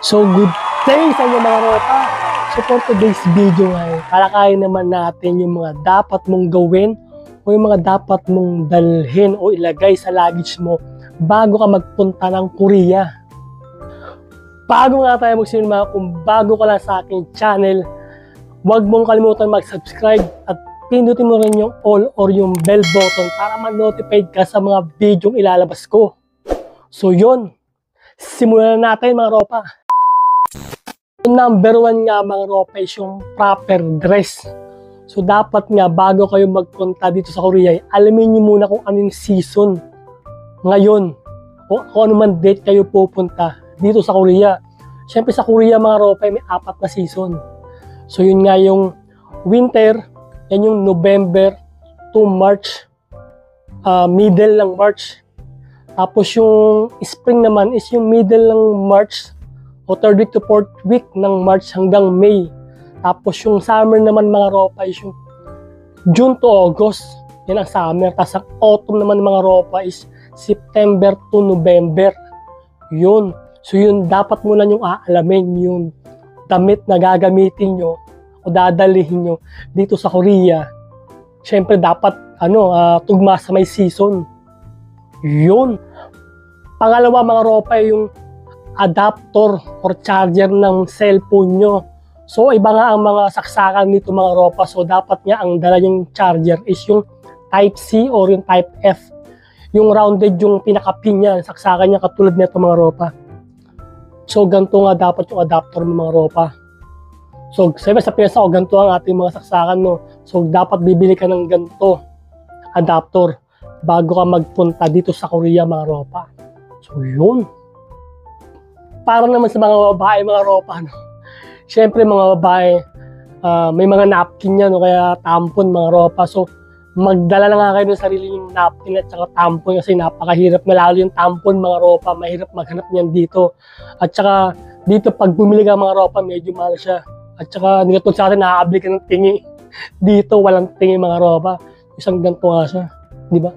So good day sa inyo mga ropa. So for today's video ay kalakayin naman natin yung mga dapat mong gawin o yung mga dapat mong dalhin o ilagay sa luggage mo bago ka magpunta ng Korea. Bago nga tayo magsinima, kung bago ka lang sa aking channel, huwag mong kalimutan mag-subscribe at pindutin mo rin yung all or yung bell button para ma-notified ka sa mga video ilalabas ko. So yun, simulan na natin mga ropa. Number one nga mga ropa yung proper dress. So dapat nga bago kayo magpunta dito sa Korea, alamin nyo muna kung anong season ngayon o kung ano man date kayo pupunta dito sa Korea. Siyempre sa Korea mga ropa may apat na season. So yun nga yung winter, yan yung November to March, uh, middle ng March. Tapos yung spring naman is yung middle ng March o third week to fourth week ng March hanggang May. Tapos yung summer naman mga ropa is yung June to August. Yan ang summer. Tapos ang autumn naman mga ropa is September to November. Yun. So yun, dapat mo lang yung aalamin yung damit na gagamitin nyo o dadalihin nyo dito sa Korea. Siyempre dapat ano, uh, tugma sa may season. Yun. Pangalawa mga ropa yung adapter or charger ng cellphone nyo. So iba nga ang mga saksakan nito mga ropa. So dapat nga ang dala yung charger is yung type C or yung type F. Yung rounded yung pinaka-pin niya, saksakan niya katulad nito mga ropa. So ganito nga dapat yung adapter ng mga ropa. So sabi sa Pinas ako, ganito ang ating mga saksakan no. So dapat bibili ka ng ganito adapter bago ka magpunta dito sa Korea mga ropa. So yun. Para naman sa mga babae mga ropa no. Siyempre mga babae uh, may mga napkin yan no, kaya tampon mga ropa. So magdala na nga kayo ng sarili yung napkin at saka tampon kasi napakahirap na lalo yung tampon mga ropa, mahirap maghanap niyan dito. At saka dito pag bumili ka mga ropa, medyo mahal siya. At saka hindi sa atin, nakakabili ka ng tingi. Dito walang tingi mga ropa. Isang ganito nga siya. Di ba?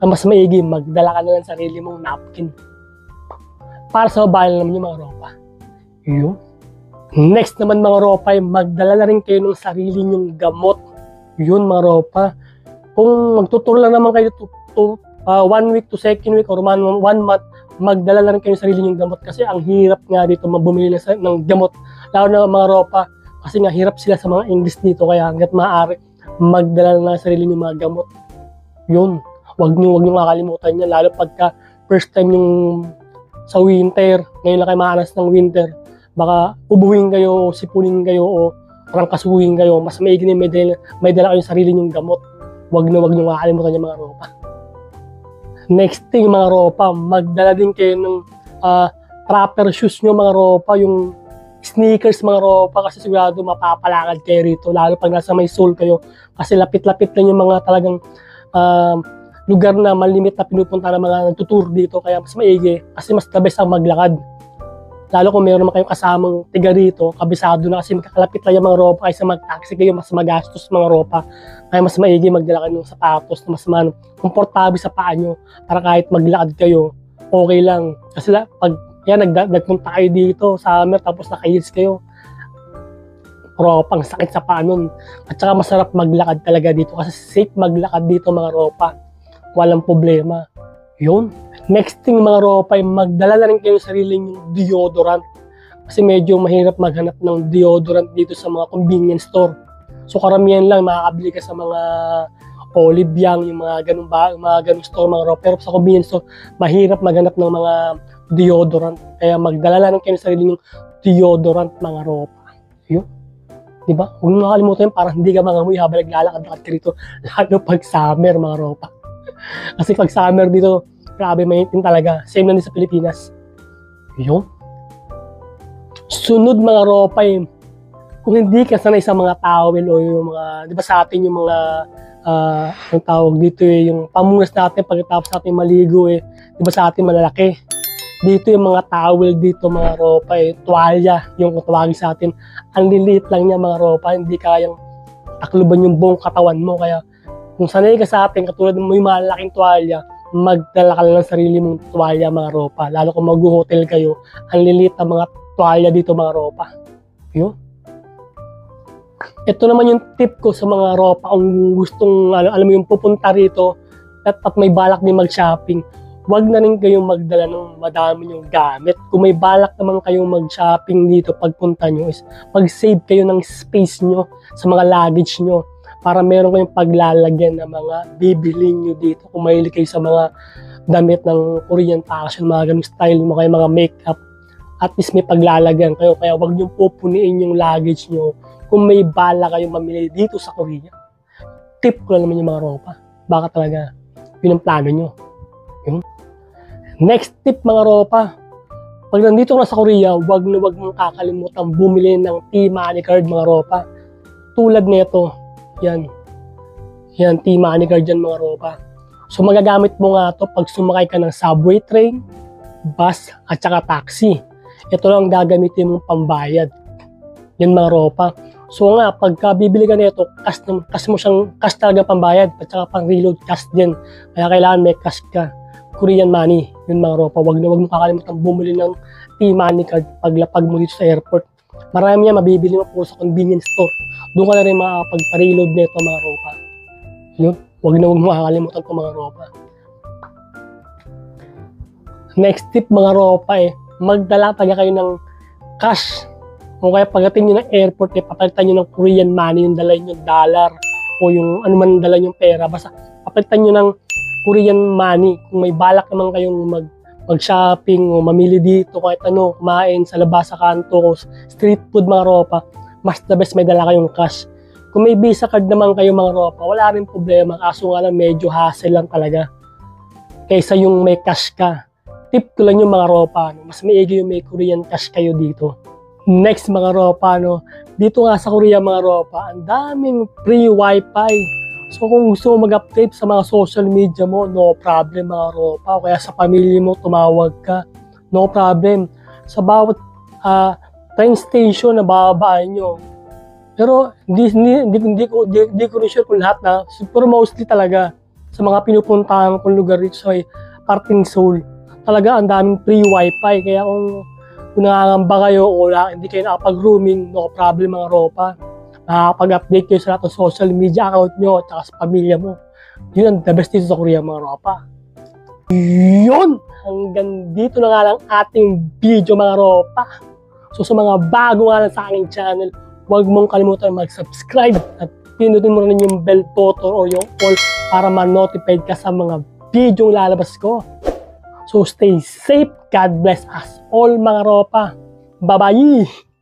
Mas maigi, magdala ka na ng sarili mong napkin. Para sa babae naman yung mga ropa. Yun. Next naman mga ropa, magdala na rin kayo ng sarili nyong gamot. Yun mga ropa kung magtuturo lang naman kayo to, to uh, one week to second week or one, one month, magdala lang kayo sarili ng gamot kasi ang hirap nga dito mabumili ng, ng gamot lalo na mga ropa kasi nga hirap sila sa mga English dito kaya hanggat maaari magdala na sarili ng mga gamot yun wag niyo wag niyo makalimutan yan lalo pagka first time yung sa winter. Ngayon lang kayo maanas ng winter. Baka ubuhin kayo sipunin kayo o parang kasuhin kayo. Mas maigi na may dala, may dala kayo sarili ng gamot. Wag na wag nyo makakalimutan yung mga ropa. Next thing mga ropa, magdala din kayo ng uh, proper shoes nyo mga ropa, yung sneakers mga ropa kasi sigurado mapapalakad kayo rito lalo pag nasa may soul kayo. Kasi lapit-lapit lang yung mga talagang uh, lugar na malimit na pinupunta ng mga nagtutour dito kaya mas maigi kasi mas best ang maglakad Lalo kung meron kayong kasamang tiga rito, kabisado na kasi magkakalapit lang yung mga ropa kaysa mag-taxi kayo, mas magastos mga ropa. Kaya mas maigi magdala kayo ng sapatos na mas man, komportable sa paa nyo para kahit maglakad kayo, okay lang. Kasi la, pag yan, nag, nagpunta kayo dito, summer, tapos naka-heels kayo, ropang sakit sa paa nun. At saka masarap maglakad talaga dito kasi safe maglakad dito mga ropa. Walang problema. Yun. Next thing mga ropa, magdala na rin kayo sariling deodorant. Kasi medyo mahirap maghanap ng deodorant dito sa mga convenience store. So karamihan lang makakabili ka sa mga Olive Young, yung mga ganung ba, mga ganung store mga ropa. Pero sa convenience store, mahirap maghanap ng mga deodorant. Kaya magdala lang kayo ng sariling deodorant mga ropa. Yun. Di ba? Huwag mo makalimutan para hindi ka mangamoy habang naglalakad-lakad ka rito. Lalo pag summer mga ropa. Kasi pag summer dito, Grabe, mainitin talaga. Same lang din sa Pilipinas. Yun. Sunod mga ropay, kung hindi ka sanay sa mga towel o yung mga, di ba sa atin yung mga, uh, ang tawag dito eh, yung pamunas natin pagkatapos natin maligo eh, di ba sa atin malalaki. Dito yung mga towel dito, mga ropa eh, tuwalya, yung tawagin sa atin. Ang liliit lang niya mga ropa, hindi kayang takluban yung buong katawan mo. Kaya kung sanay ka sa atin, katulad mo yung malaking tuwalya, magdala ka lang ng sarili mong tuwalya, mga ropa. Lalo kung mag-hotel kayo, ang lilit ng mga tuwalya dito mga ropa. Yun. Ito naman yung tip ko sa mga ropa kung gustong, ano, alam mo yung pupunta rito at, at may balak din mag-shopping. Huwag na rin kayong magdala ng madami yung gamit. Kung may balak naman kayong mag-shopping dito pagpunta nyo is mag-save kayo ng space nyo sa mga luggage nyo para meron kayong paglalagyan ng mga bibili nyo dito. Kung mahilig kayo sa mga damit ng Korean fashion, mga ganung style mo kayo, mga makeup, at least may paglalagyan kayo. Kaya huwag nyo pupuniin yung luggage nyo kung may bala kayong mamili dito sa Korea. Tip ko lang naman yung mga ropa. Baka talaga yun ang plano nyo. Yun. Next tip mga ropa. Pag nandito na sa Korea, wag na wag mong kakalimutan bumili ng T-Money card mga ropa. Tulad nito, yan. Yan, T-Money card yan mga ropa. So magagamit mo nga to pag sumakay ka ng subway train, bus, at saka taxi. Ito lang gagamitin mong pambayad. Yan mga ropa. So nga, pagka bibili ka nito, cash, cash mo siyang, cash talaga pambayad, at saka pang reload cash din. Kaya kailangan may cash ka. Korean money, yun mga ropa. Wag na wag mo kakalimutan bumili ng T-Money card paglapag mo dito sa airport. Marami yan, mabibili mo po sa convenience store. Doon ka na rin makapag-reload nito mga ropa. Yun, wag na wag mo kakalimutan ko mga ropa. Next tip mga ropa eh, magdala talaga kayo ng cash. O kaya pagdating nyo ng airport, eh, papalitan nyo ng Korean money, yung dala nyo dollar o yung ano man dala nyo pera. Basta papalitan nyo ng Korean money. Kung may balak naman kayong mag mag-shopping o mamili dito kahit ano, kumain sa labas sa kanto street food mga ropa, mas the best may dala kayong cash. Kung may visa card naman kayo mga ropa, wala rin problema. Kaso nga lang medyo hassle lang talaga. Kaysa yung may cash ka. Tip ko lang yung mga ropa. No? Mas maigi yung may Korean cash kayo dito. Next mga ropa, no? dito nga sa Korea mga ropa, ang daming free wifi. So kung gusto mo mag-update sa mga social media mo, no problem mga ropa. O kaya sa pamilya mo, tumawag ka. No problem. Sa bawat ah, train station na babaan nyo. Pero hindi, hindi, hindi, ko, hindi, hindi ko sure kung lahat na. Pero mostly talaga sa mga pinupuntahan kong lugar dito sa Parting Seoul. Talaga ang daming free wifi. Kaya kung kung nangangamba kayo o hindi kayo nakapag-rooming, no problem mga ropa. Nakakapag-update kayo sa lahat ng social media account nyo at sa pamilya mo. Yun ang the best dito sa Korea mga ropa. Yun! Hanggang dito na nga lang ating video mga ropa. So sa mga bago nga lang sa aking channel, huwag mong kalimutan mag-subscribe at pinutin mo rin yung bell button o yung all para ma-notify ka sa mga video lalabas ko. So stay safe. God bless us all mga ropa. Bye-bye!